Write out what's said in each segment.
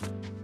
Bye.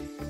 Bye.